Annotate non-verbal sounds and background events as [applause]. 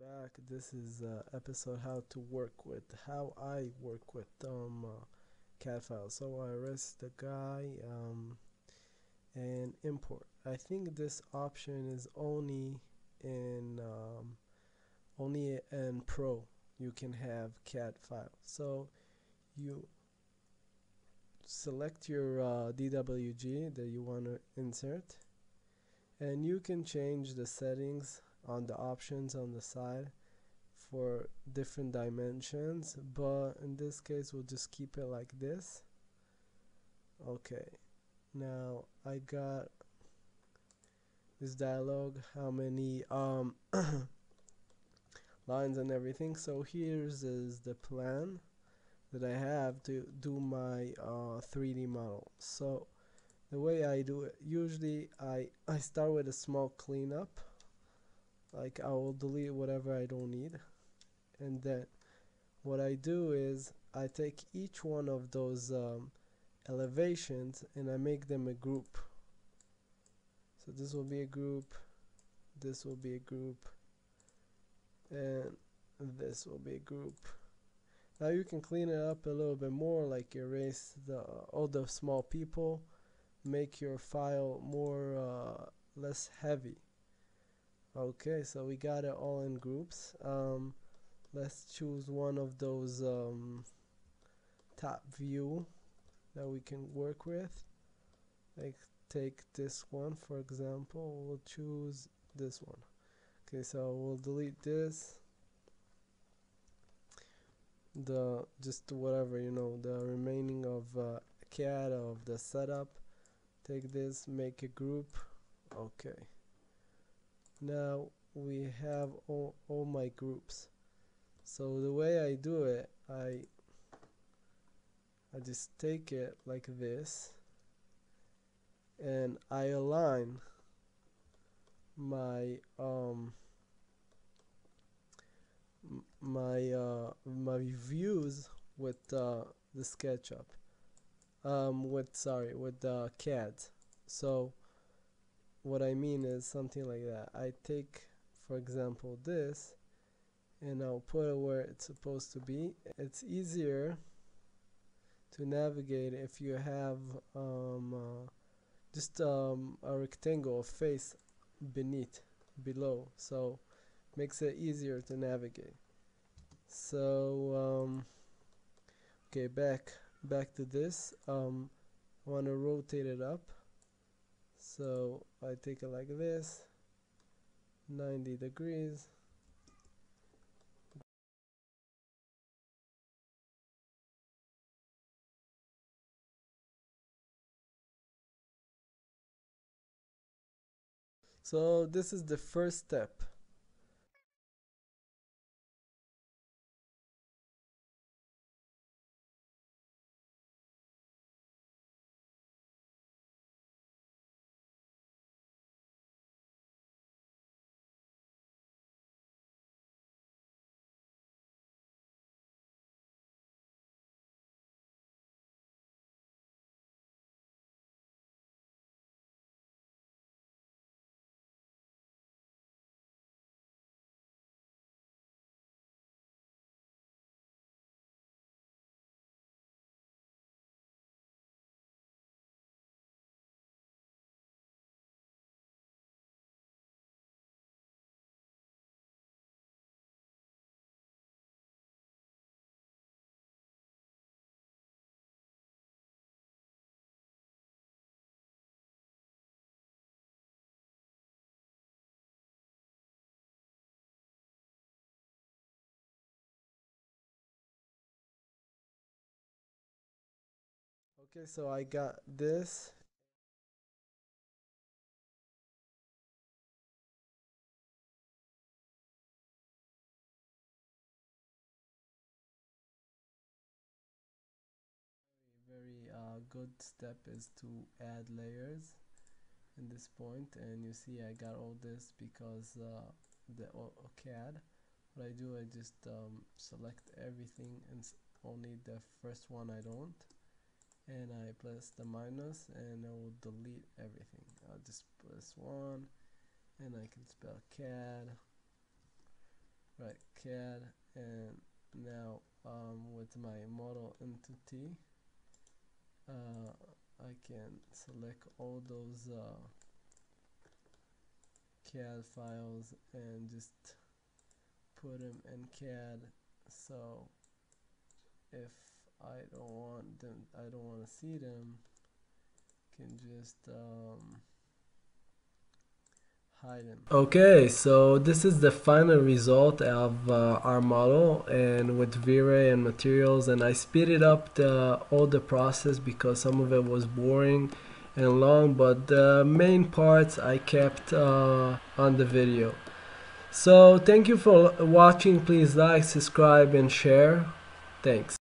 back. This is uh, episode how to work with how I work with um uh, CAD files. So I arrest the guy um, and import. I think this option is only in um, only in Pro. You can have CAD file. So you select your uh, DWG that you want to insert, and you can change the settings on the options on the side for different dimensions but in this case we'll just keep it like this. Okay now I got this dialog how many um [clears throat] lines and everything. So here's is the plan that I have to do my uh, 3D model. So the way I do it usually I I start with a small cleanup like I will delete whatever I don't need. And then what I do is I take each one of those um, elevations and I make them a group. So this will be a group this will be a group and this will be a group. Now you can clean it up a little bit more like erase the all the small people make your file more uh, less heavy okay so we got it all in groups. Um, let's choose one of those um, top view that we can work with. Like take this one for example. We'll choose this one. Okay so we'll delete this. The just whatever you know the remaining of uh, CAD of the setup. Take this make a group. Okay now we have all, all my groups. So the way I do it I I just take it like this and I align my um my uh, my views with uh, the SketchUp. Um with sorry with the CAD so what I mean is something like that. I take for example this and I'll put it where it's supposed to be. It's easier to navigate if you have um, uh, just um, a rectangle of face beneath below. So makes it easier to navigate. So um, okay back back to this. Um, I want to rotate it up so I take it like this. 90 degrees. So this is the first step okay so I got this. Very uh, good step is to add layers in this point and you see I got all this because uh, the CAD what I do I just um, select everything and only the first one I don't and I press the minus and I will delete everything. I'll just press one and I can spell CAD. Right CAD and now um, with my model entity uh, I can select all those uh, CAD files and just put them in CAD. So if I don't want them I don't want to see them can just um, hide them. Okay so this is the final result of uh, our model and with V-Ray and materials and I speeded up the all the process because some of it was boring and long but the main parts I kept uh, on the video. So thank you for watching. Please like subscribe and share. Thanks